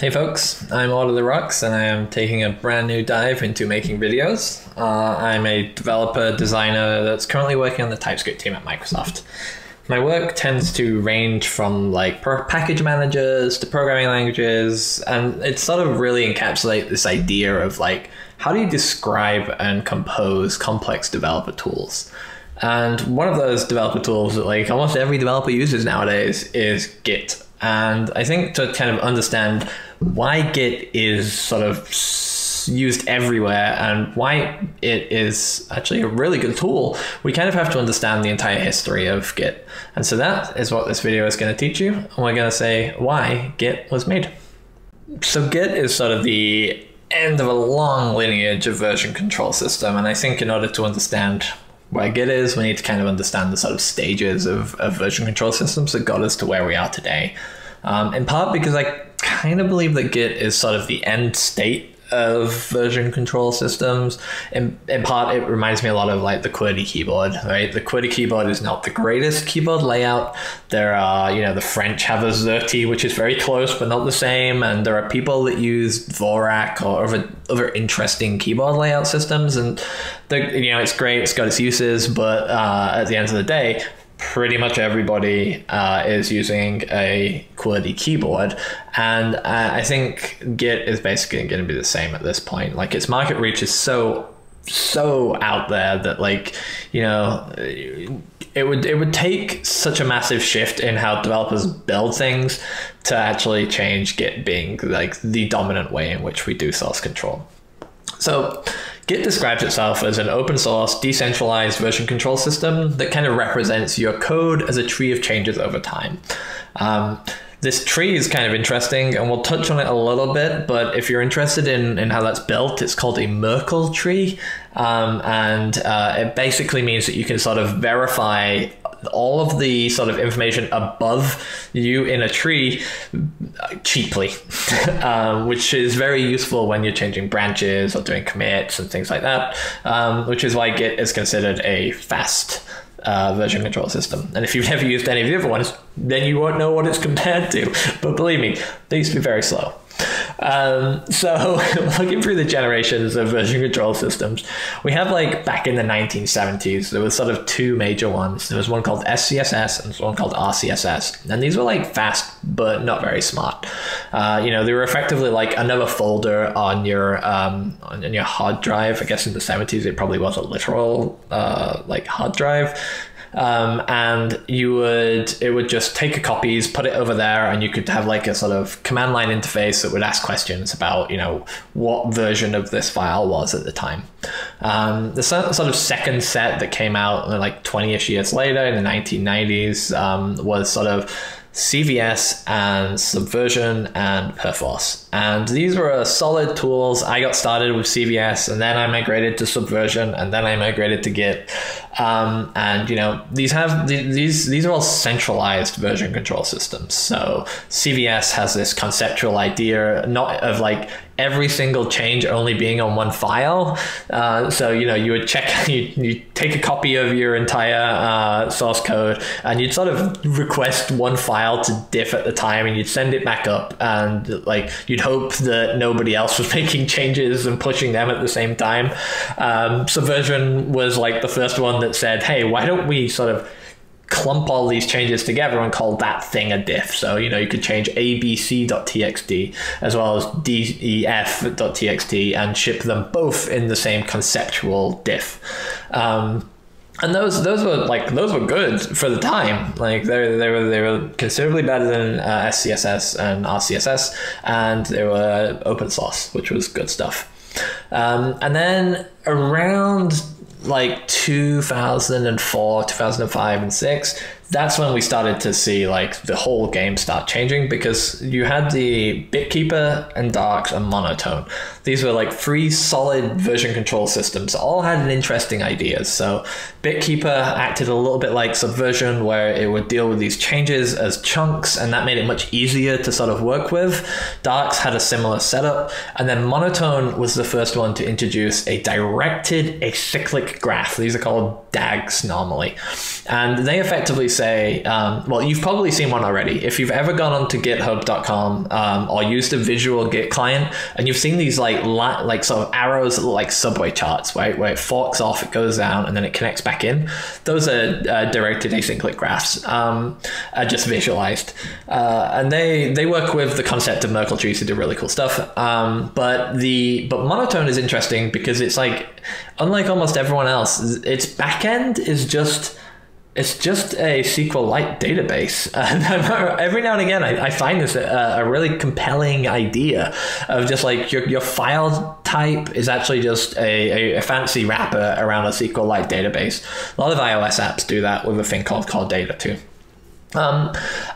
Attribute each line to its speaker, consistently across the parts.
Speaker 1: Hey folks, I'm Orta Therox and I am taking a brand new dive into making videos. Uh, I'm a developer designer that's currently working on the TypeScript team at Microsoft. My work tends to range from like package managers to programming languages, and it sort of really encapsulates this idea of like how do you describe and compose complex developer tools. And one of those developer tools that like almost every developer uses nowadays is Git. And I think to kind of understand why Git is sort of used everywhere and why it is actually a really good tool, we kind of have to understand the entire history of Git. And so that is what this video is going to teach you. And we're going to say why Git was made. So Git is sort of the end of a long lineage of version control system. And I think in order to understand where Git is, we need to kind of understand the sort of stages of, of version control systems that got us to where we are today. Um, in part because I kind of believe that Git is sort of the end state of version control systems. In, in part, it reminds me a lot of like the QWERTY keyboard, right? The QWERTY keyboard is not the greatest keyboard layout. There are, you know, the French have a ZERTY, which is very close but not the same. And there are people that use Dvorak or other, other interesting keyboard layout systems. And, you know, it's great, it's got its uses, but uh, at the end of the day, pretty much everybody uh, is using a QWERTY keyboard. And uh, I think Git is basically going to be the same at this point. Like its market reach is so so out there that like you know it would it would take such a massive shift in how developers build things to actually change Git being like the dominant way in which we do source control. So Git describes itself as an open source, decentralized version control system that kind of represents your code as a tree of changes over time. Um, this tree is kind of interesting, and we'll touch on it a little bit. But if you're interested in, in how that's built, it's called a Merkle tree. Um, and uh, it basically means that you can sort of verify all of the sort of information above you in a tree cheaply, um, which is very useful when you're changing branches or doing commits and things like that, um, which is why Git is considered a fast uh, version control system. And if you've never used any of the other ones, then you won't know what it's compared to. But believe me, they used to be very slow. Um, so looking through the generations of version control systems, we have like back in the 1970s, there was sort of two major ones. There was one called SCCS and one called RCSS. And these were like fast, but not very smart. Uh, you know, they were effectively like another folder on your, um, on your hard drive. I guess in the 70s, it probably was a literal, uh, like hard drive um, and you would it would just take a copies, put it over there, and you could have like a sort of command line interface that would ask questions about you know what version of this file was at the time. Um, the sort of second set that came out like 20ish years later in the 1990s um, was sort of CVS and Subversion and Perforce. And these were solid tools. I got started with CVS and then I migrated to Subversion and then I migrated to Git. Um, and you know these have these these are all centralized version control systems. So CVS has this conceptual idea not of like every single change only being on one file. Uh, so you know you would check you you take a copy of your entire uh, source code and you'd sort of request one file to diff at the time and you'd send it back up and like you'd hope that nobody else was making changes and pushing them at the same time. Um, Subversion was like the first one that said, hey, why don't we sort of clump all these changes together and call that thing a diff. So, you know, you could change abc.txt as well as def.txt and ship them both in the same conceptual diff. Um, and those those were like those were good for the time. Like they they were they were considerably better than uh, SCCS and RCSS, and they were open source, which was good stuff. Um, and then around like 2004, 2005, and 6, that's when we started to see like the whole game start changing because you had the Bitkeeper and Darcs and Monotone. These were like three solid version control systems, all had an interesting ideas. So Bitkeeper acted a little bit like Subversion, where it would deal with these changes as chunks, and that made it much easier to sort of work with. Darcs had a similar setup, and then Monotone was the first one to introduce a directed acyclic graph. These are called DAGs normally, and they effectively say, um, well, you've probably seen one already. If you've ever gone onto GitHub.com um, or used a visual Git client, and you've seen these like la- like sort of arrows that look like subway charts, right, where it forks off, it goes down, and then it connects back in. Those are uh, directed acyclic graphs, um, are just visualized, uh, and they they work with the concept of Merkle trees to do really cool stuff. Um, but the but monotone is interesting because it's like unlike almost everyone else, its backend is just it's just a SQLite database. Uh, every now and again, I, I find this a, a, really compelling idea of just like your, your file type is actually just a, a, a, fancy wrapper around a SQLite database. A lot of iOS apps do that with a thing called Core Data too. Um,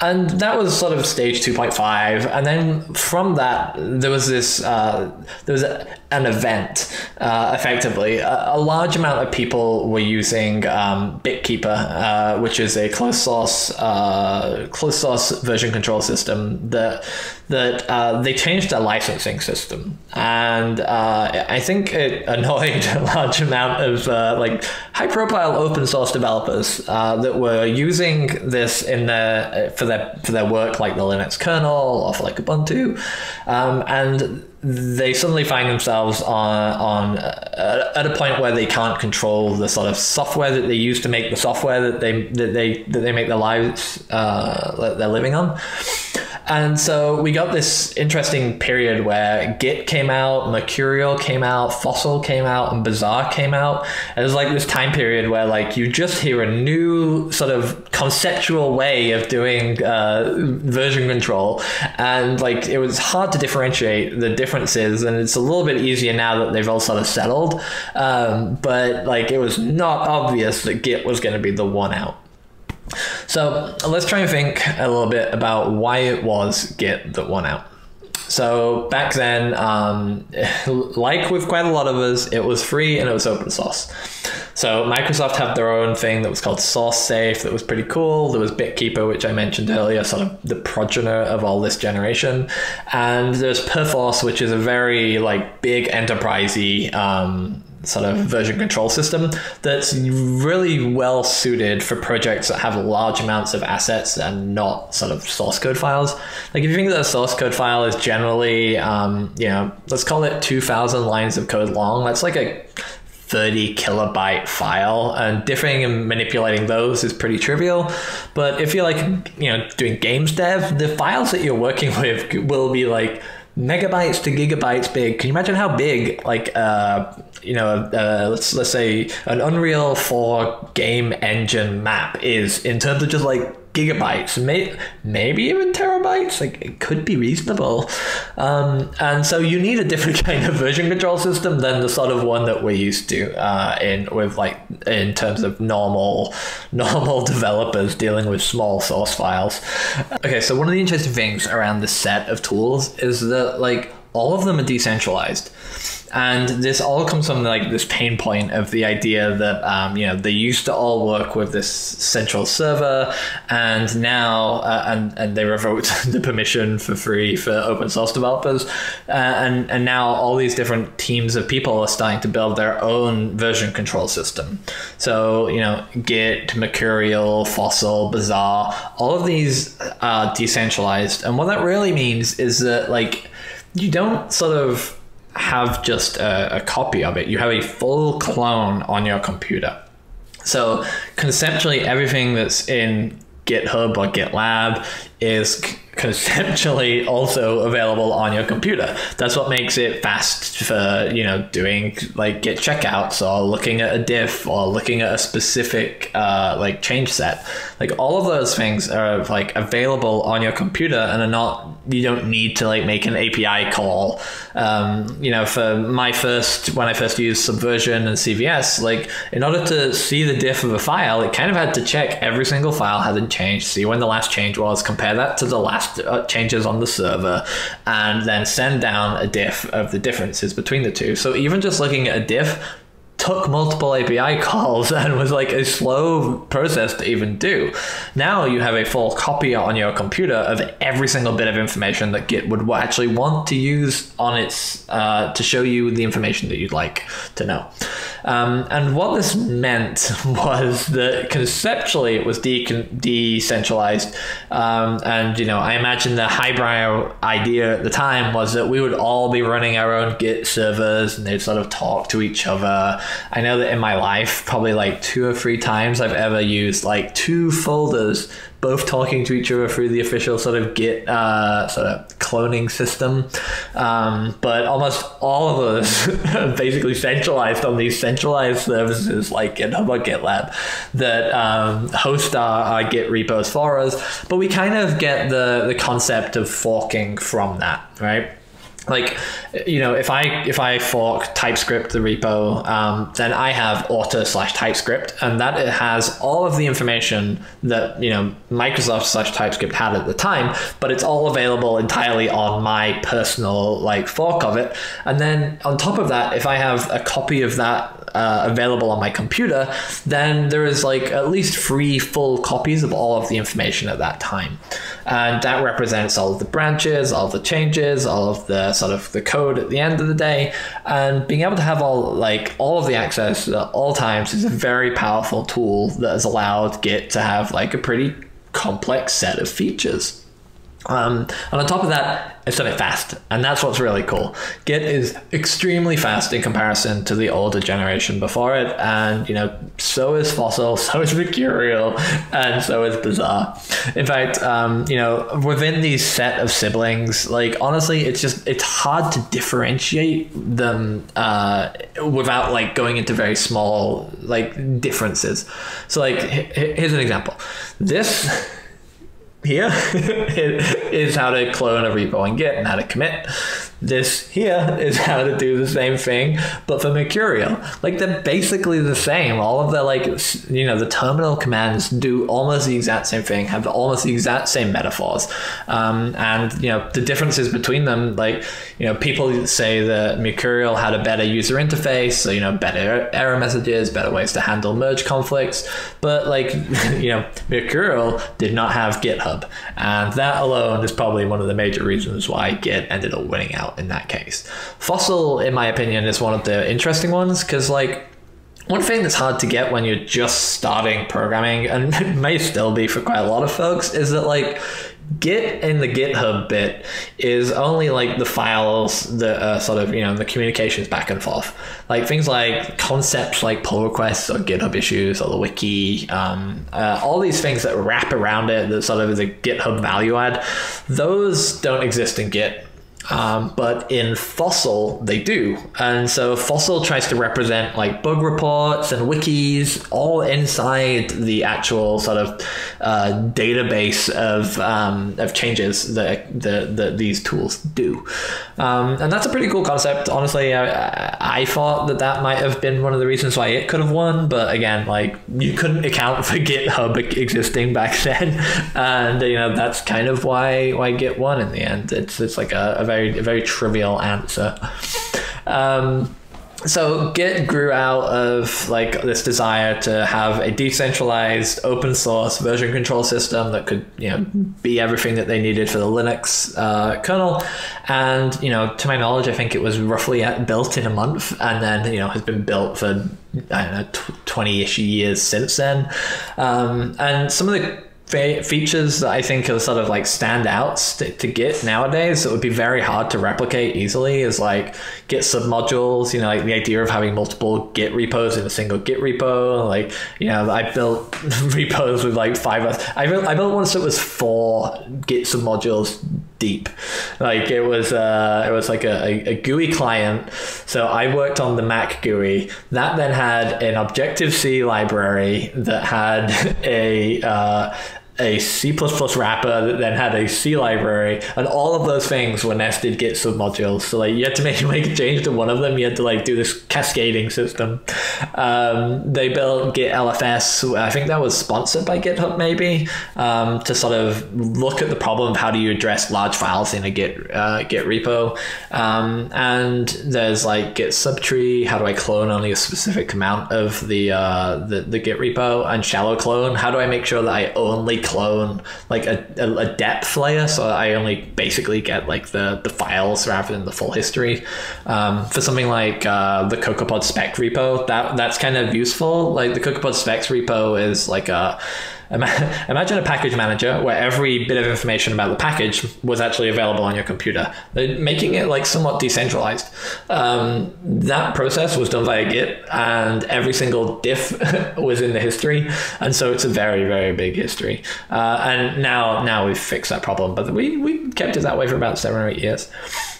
Speaker 1: and that was sort of stage 2.5 and then from that there was this uh, there was a, an event uh, effectively. A, a, large amount of people were using um, bitkeeper uh, which is a closed source uh, closed source version control system that that uh, they changed their licensing system and uh, I think it annoyed a large amount of like high profile open source developers that were using this in their for their for their work like the Linux kernel or for like Ubuntu, um, and they suddenly find themselves on on uh, at a point where they can't control the sort of software that they use to make the software that they that they that they make their lives uh, that they're living on. And so we got this interesting period where Git came out, Mercurial came out, Fossil came out, and Bazaar came out. And it was like this time period where like you just hear a new sort of conceptual way of doing uh, version control, and like it was hard to differentiate the differences. And it's a little bit easier now that they've all sort of settled. Um, but like it was not obvious that Git was going to be the one out. So let's try and think a little bit about why it was Git that won out. So back then, um, like with quite a lot of us, it was free and it was open source. So Microsoft had their own thing that was called SourceSafe that was pretty cool. There was BitKeeper, which I mentioned earlier, sort of the progenitor of all this generation. And there's Perforce, which is a very like big enterprisey um, sort of version control system that's really well suited for projects that have large amounts of assets and not sort of source code files. Like if you think that a source code file is generally, um, you know, let's call it 2,000 lines of code long, that's like a 30 kilobyte file and differing and manipulating those is pretty trivial but if you're like you know doing games dev the files that you're working with will be like megabytes to gigabytes big. Can you imagine how big, like, uh, you know, uh, let's let's say an Unreal 4 game engine map is in terms of just like gigabytes, may, maybe even terabytes. Like it could be reasonable. Um, and so you need a different kind of version control system than the sort of one that we're used to uh, in with like in terms of normal normal developers dealing with small source files. Okay, so one of the interesting things around this set of tools is that like all of them are decentralized and this all comes from like this pain point of the idea that um, you know they used to all work with this central server and now uh, and and they revoked the permission for free for open source developers. Uh, and and now all these different teams of people are starting to build their own version control system. So you know git mercurial fossil bazaar all of these are decentralized. And what that really means is that like you don't sort of have just a, a copy of it. You have a full clone on your computer. So conceptually, everything that's in GitHub or GitLab is conceptually also available on your computer. That's what makes it fast for, you know, doing like git checkouts or looking at a diff or looking at a specific uh, like change set. Like all of those things are like available on your computer and are not you don't need to like make an API call. Um, you know, for my first when I first used Subversion and CVS, like in order to see the diff of a file, it kind of had to check every single file hadn't changed, see when the last change was, compare that to the last uh, changes on the server, and then send down a diff of the differences between the two. So even just looking at a diff took multiple API calls and was like a slow process to even do. Now you have a full copy on your computer of every single bit of information that Git would actually want to use on its uh, to show you the information that you'd like to know. Um, and what this meant was that conceptually it was de- decentralized. Um, and, you know, I imagine the highbrow idea at the time was that we would all be running our own Git servers and they'd sort of talk to each other. I know that in my life, probably like two or three times I've ever used like two folders both talking to each other through the official sort of Git uh, sort of cloning system. Um, but almost all of are basically centralized on these centralized services like GitHub or GitLab that um, host our, our Git repos for us. But we kind of get the, the concept of forking from that, right? Like you know if i if i fork typescript the repo um, then i have orta slash typescript and that it has all of the information that you know microsoft slash typescript had at the time but it's all available entirely on my personal like fork of it. And then on top of that if i have a copy of that uh, available on my computer, then there is like at least three full copies of all of the information at that time. And that represents all of the branches, all of the changes, all of the sort of the code at the end of the day. And being able to have all like all of the access at all times is a very powerful tool that has allowed Git to have like a pretty complex set of features. Um, and on top of that, it's it fast, and that's what's really cool. Git is extremely fast in comparison to the older generation before it, and you know, so is Fossil, so is Mercurial, and so is Bazaar. In fact, um, you know, within these set of siblings, like honestly, it's just it's hard to differentiate them uh, without like going into very small like differences. So, like, here's an example. This here is how to clone a repo and Git and how to commit. This here is how to do the same thing, but for Mercurial. Like they're basically the same. All of the like, you know, the terminal commands do almost the exact same thing, have almost the exact same metaphors. Um, and, you know, the differences between them, like, you know, people say that Mercurial had a better user interface, so, you know, better error messages, better ways to handle merge conflicts. But like, you know, Mercurial did not have GitHub. And that alone is probably one of the major reasons why Git ended up winning out out in that case. Fossil, in my opinion, is one of the interesting ones because, like, one thing that's hard to get when you're just starting programming, and it may still be for quite a lot of folks, is that, like, Git in the GitHub bit is only like the files that are sort of, you know, the communications back and forth. Like things like concepts like pull requests or GitHub issues or the wiki, um, uh, all these things that wrap around it that sort of is a GitHub value add, those don't exist in Git um, but in Fossil, they do. And so Fossil tries to represent like bug reports and wikis all inside the actual sort of uh, database of, um, of changes that, that, that, these tools do. Um, and that's a pretty cool concept. Honestly, I, I thought that that might have been one of the reasons why it could have won. But again, like you couldn't account for GitHub existing back then. And, you know, that's kind of why, why Git won in the end. It's, it's like a, a very very very trivial answer. Um, so Git grew out of like this desire to have a decentralized open source version control system that could you know be everything that they needed for the Linux uh, kernel, and you know to my knowledge I think it was roughly built in a month, and then you know has been built for I don't know twenty ish years since then, um, and some of the features that I think are sort of like standouts to, to Git nowadays that would be very hard to replicate easily is like Git submodules, you know, like the idea of having multiple Git repos in a single Git repo. Like, you know, I built repos with like five, I built, I built one that was four Git submodules deep. Like it was, uh, it was like a, a, GUI client. So I worked on the Mac GUI that then had an Objective C library that had a, uh, a C++ wrapper that then had a C library, and all of those things were nested Git submodules. So like you had to make make a change to one of them, you had to like do this cascading system. Um, they built Git LFS. I think that was sponsored by GitHub, maybe, um, to sort of look at the problem of how do you address large files in a Git uh, Git repo. Um, and there's like Git subtree. How do I clone only a specific amount of the uh, the, the Git repo and shallow clone? How do I make sure that I only clone like a, a, depth layer so I only basically get like the the files rather than the full history? Um, for something like uh, the CocoaPod spec repo, that that's kind of useful. Like the CocoaPod specs repo is like a Imagine a package manager where every bit of information about the package was actually available on your computer, making it like somewhat decentralized. Um, that process was done via Git, and every single diff was in the history, and so it's a very very big history. Uh, and now now we've fixed that problem, but we we kept it that way for about seven or eight years.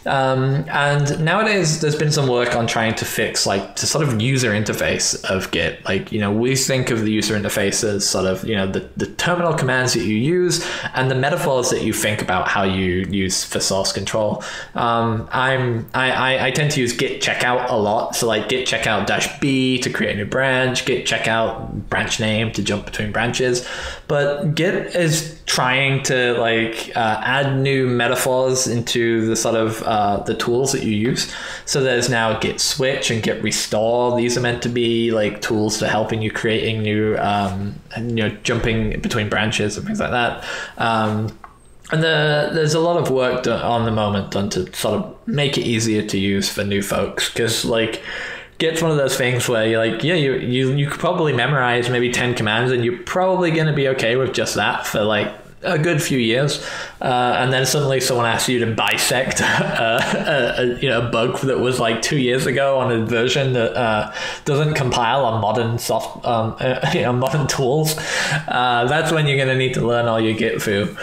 Speaker 1: Um, and nowadays, there's been some work on trying to fix like the sort of user interface of Git. Like you know, we think of the user interface as sort of you know the, the terminal commands that you use and the metaphors that you think about how you use for source control. Um, I'm I, I, I tend to use Git checkout a lot. So like Git checkout dash B to create a new branch, Git checkout branch name to jump between branches. But Git is trying to like uh, add new metaphors into the sort of uh, the tools that you use. So there's now Git switch and Git restore. These are meant to be like tools to helping you creating new, um, you know, jumping between branches and things like that. Um, and the, there's a lot of work on the moment done to sort of make it easier to use for new folks because like Git's one of those things where you're like, yeah, you you you could probably memorize maybe ten commands, and you're probably to be okay with just that for like a good few years, uh, and then suddenly someone asks you to bisect uh, a, a, you know a bug that was like two years ago on a version that uh, doesn't compile on modern soft um, you know modern tools. Uh, that's when you're going to need to learn all your Git foo.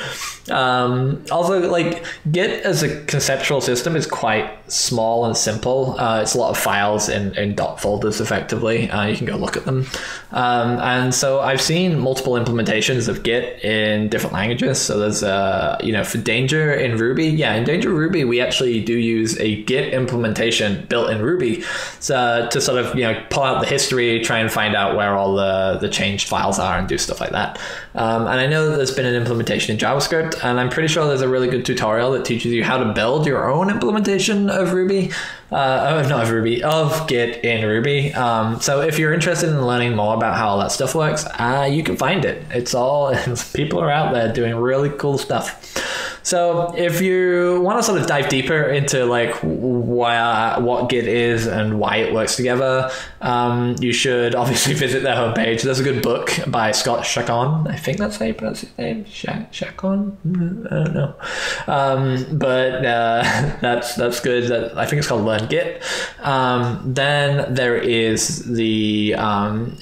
Speaker 1: Um, also, like Git as a conceptual system is quite small and simple. Uh, it's a lot of files in, in dot folders effectively. Uh, you can go look at them. Um, and so I've seen multiple implementations of Git in different languages. So there's, uh, you know, for Danger in Ruby. Yeah, in Danger Ruby, we actually do use a Git implementation built in Ruby so, to sort of, you know, pull out the history, try and find out where all the, the changed files are and do stuff like that. Um, and I know that there's been an implementation in JavaScript and I'm pretty sure there's a really good tutorial that teaches you how to build your own implementation of Ruby. Uh, oh, not of Ruby, of Git in Ruby. Um, so if you're interested in learning more about how all that stuff works, uh, you can find it. It's all people are out there doing really cool stuff. So if you want to sort of dive deeper into like why, what Git is and why it works together, um, you should obviously visit their homepage. There's a good book by Scott Chacon. I think that's how you pronounce his name. Chacon? I don't know. Um, but uh, that's that's good. I think it's called Learn Git. Um, then there is the um,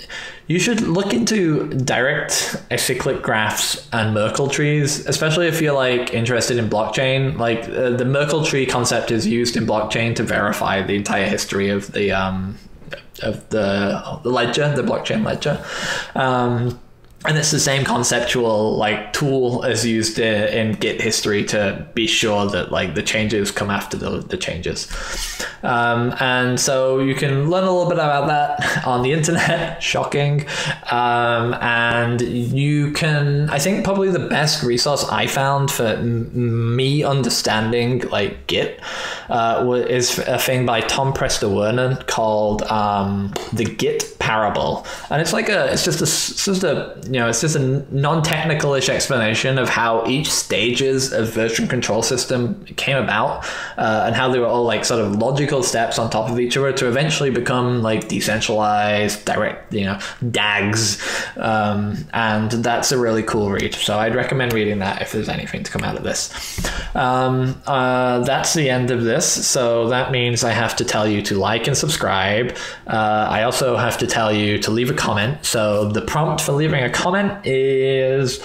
Speaker 1: you should look into direct acyclic graphs and Merkle trees, especially if you're like interested in blockchain. Like uh, the Merkle tree concept is used in blockchain to verify the entire history of the um, of the, the ledger, the blockchain ledger. Um, and it's the same conceptual like tool as used in Git history to be sure that like the changes come after the, the changes. Um, and so you can learn a little bit about that on the internet. Shocking. Um, and you can, I think, probably the best resource I found for m- me understanding like Git uh, is a thing by Tom Preston-Werner called um, the Git Parable, and it's like a, it's just a, it's just a you know, it's just a non-technical-ish explanation of how each stages of version control system came about uh, and how they were all like sort of logical steps on top of each other to eventually become like decentralized, direct, you know, DAGs. Um, and that's a really cool read. So I'd recommend reading that if there's anything to come out of this. Um, uh, that's the end of this. So that means I have to tell you to like and subscribe. Uh, I also have to tell you to leave a comment. So the prompt for leaving a comment is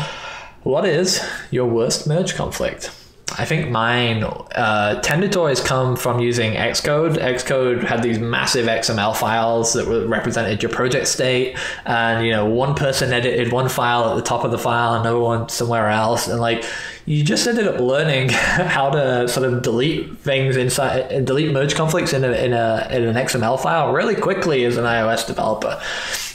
Speaker 1: what is your worst merge conflict? I think mine uh, tended to always come from using Xcode. Xcode had these massive XML files that represented your project state, and you know one person edited one file at the top of the file, another one somewhere else, and like you just ended up learning how to sort of delete things inside, and delete merge conflicts in a, in a in an XML file really quickly as an iOS developer.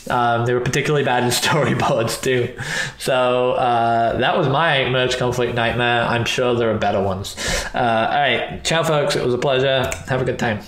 Speaker 1: Um, they were particularly bad in storyboards too. So uh, that was my merge conflict nightmare. I'm sure there are better ones. Uh, all right, ciao, folks. It was a pleasure. Have a good time.